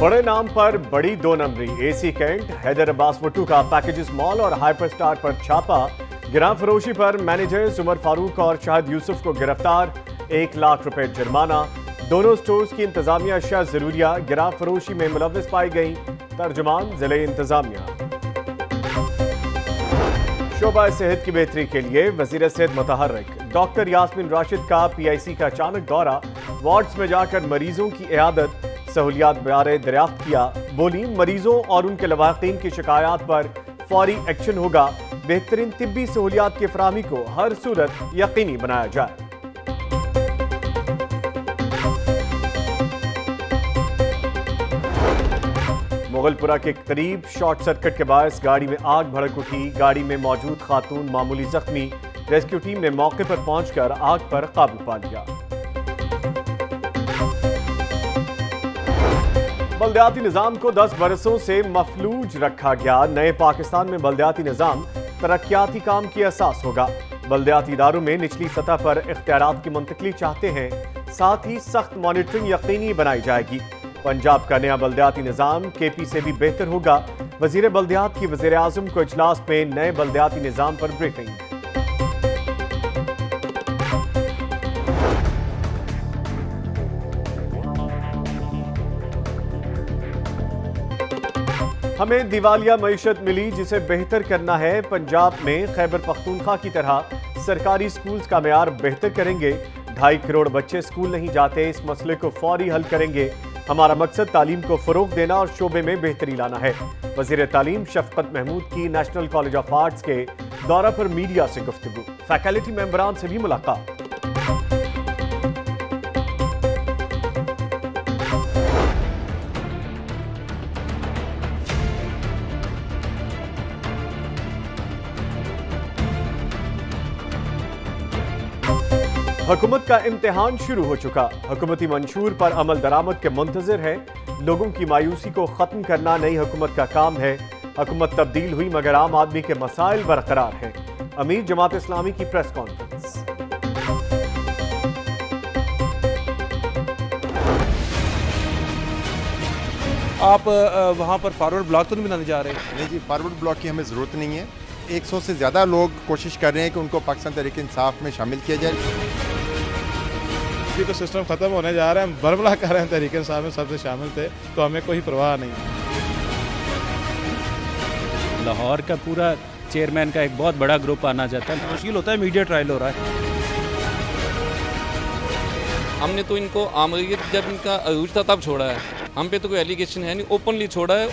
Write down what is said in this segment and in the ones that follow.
بڑے نام پر بڑی دو نمبری اے سی کینٹ، حیدر عباس وٹو کا پیکجز مال اور ہائپر سٹار پر چھاپا گراں فروشی پر مینیجرز عمر فاروق اور شاہد یوسف کو گرفتار، ایک لاکھ روپے جرمانہ۔ دونوں سٹورز کی انتظامیہ شہ ضروریہ گراں فروشی میں ملوث پائی گئیں۔ ترجمان ضلع انتظامیہ۔ شعبہ صحت کی بہتری کے لیے وزیر صحت متحرک۔ ڈاکٹر یاسمین راشد کا پی آئی سی کا اچانک دورہ۔ وارڈز میں جا کر مریضوں کی عیادت سہولیات بیارے دریافت کیا بولی مریضوں اور ان کے لواقین کی شکایات پر فوری ایکشن ہوگا۔ بہترین طبی سہولیات کی فراہمی کو ہر صورت یقینی بنایا جائے۔ مغل پورہ کے قریب شارٹ سرکٹ کے باعث گاڑی میں آگ بھڑک اٹھی۔ گاڑی میں موجود خاتون معمولی زخمی، ریسکیو ٹیم نے موقع پر پہنچ کر آگ پر قابو پا لیا۔ بلدیاتی نظام کو دس برسوں سے مفلوج رکھا گیا۔ نئے پاکستان میں بلدیاتی نظام ترقیاتی کام کی اساس ہوگا۔ بلدیاتی اداروں میں نچلی سطح پر اختیارات کی منتقلی چاہتے ہیں۔ ساتھ ہی سخت مانیٹرنگ یقینی بنائی جائے گی۔ پنجاب کا نیا بلدیاتی نظام کے پی سے بھی بہتر ہوگا۔ وزیر بلدیات کی وزیراعظم کو اجلاس میں نئے بلدیاتی نظام پر بریفنگ ہمیں دیوالیہ معیشت ملی جسے بہتر کرنا ہے۔ پنجاب میں خیبر پختونخوا کی طرح سرکاری سکولز کا معیار بہتر کریں گے۔ ڈھائی کروڑ بچے سکول نہیں جاتے، اس مسئلے کو فوری حل کریں گے۔ ہمارا مقصد تعلیم کو فروغ دینا اور شعبے میں بہتری لانا ہے۔ وزیر تعلیم شفقت محمود کی نیشنل کالج آف آرٹس کے دورہ پر میڈیا سے گفتگو۔ فیکلٹی ممبران سے بھی ملاقات۔ حکومت کا امتحان شروع ہو چکا۔ حکومتی منشور پر عمل درامت کے منتظر ہیں۔ لوگوں کی مایوسی کو ختم کرنا نئی حکومت کا کام ہے۔ حکومت تبدیل ہوئی مگر عام آدمی کے مسائل برقرار ہیں۔ امیر جماعت اسلامی کی پریس کانفرنس۔ آپ وہاں پر فارورڈ بلاک تو نہیں بنانے جا رہے؟ نہیں جی فارورڈ بلاک کی ہمیں ضرورت نہیں ہے۔ ایک سو سے زیادہ لوگ کوشش کر رہے ہیں کہ ان کو پاکستان تحریک انصاف میں شامل کیا جائے۔ یہ تو سسٹم ختم ہونے جا رہا ہے ہم بربلا کر رہے ہیں تحریک انصاف میں سب سے شامل تھے تو ہمیں کوئی پرواہ نہیں۔ لاہور کا پورا چیئرمین کا ایک بہت بڑا گروپ آنا چاہتا ہے۔ مشکل ہوتا ہے میڈیا ٹرائل ہو رہا ہے۔ ہم نے تو ان کو آمریت جب ان کا عروج تھا تب چھوڑا ہے۔ ہم پہ تو کوئی ایلیگیشن ہے نہیں اوپنلی چھوڑا ہے۔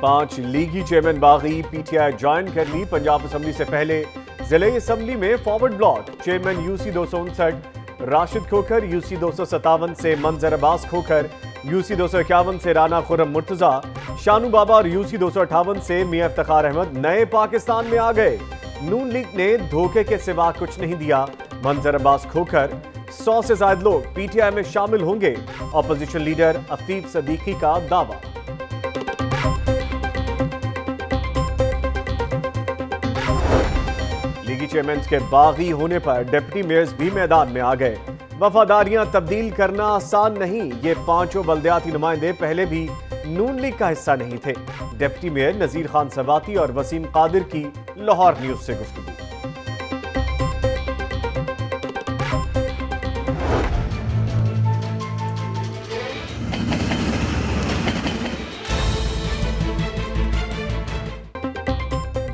پانچ لیگی چیئرمین باغی پی ٹی آئی جوائن کر لی۔ پنجاب اسمبلی سے پہلے ضلع اسمبلی میں forward block chairman U C دو سو انسٹھ راشد کھوکھر یو سی دو سو ستاون سے منظر عباس کھوکھر یو سی دو سو اکیاون سے رانا خرم مرتضی، شانو بابا اور یو سی دو سو اٹھاون سے میاں افتخار احمد نئے پاکستان میں آ گئے۔ نون لیگ نے دھوکے کے سوا کچھ نہیں دیا۔ منظر عباس کھوکھر، سو سے زائد لوگ پی ٹی آئی میں شامل ہوں گے۔ اپوزیشن لیڈر عفیف صدیقی کا دعویٰ۔ کی چیئرمین کے باغی ہونے پر ڈپٹی میئرز بھی میدان میں آ گئے۔ وفاداریاں تبدیل کرنا آسان نہیں، یہ پانچوں بلدیاتی نمائندے پہلے بھی نون لیگ کا حصہ نہیں تھے۔ ڈپٹی میئر نظیر خان سواتی اور وسیم قادر کی لاہور نیوز سے گفتگو۔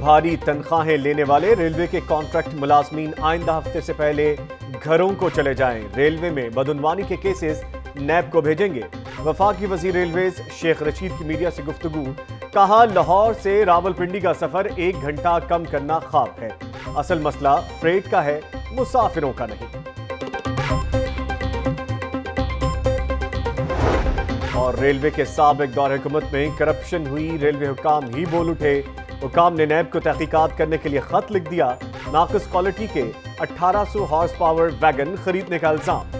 بھاری تنخواہیں لینے والے ریلوے کے کانٹریکٹ ملازمین آئندہ ہفتے سے پہلے گھروں کو چلے جائیں۔ ریلوے میں بدعنوانی کے کیسز نیب کو بھیجیں گے۔ وفاقی وزیر ریلویز شیخ رشید کی میڈیا سے گفتگو۔ کہا، لاہور سے راول پنڈی کا سفر ایک گھنٹہ کم کرنا خواب ہے۔ اصل مسئلہ فریٹ کا ہے، مسافروں کا نہیں۔ اور ریلوے کے سابق دور حکومت میں کرپشن ہوئی، ریلوے حکام ہی بول اٹھے۔ حکام نے نیب کو تحقیقات کرنے کے لیے خط لکھ دیا۔ ناقص کوالٹی کے اٹھارہ سو ہارس پاور ویگن خریدنے کا الزام۔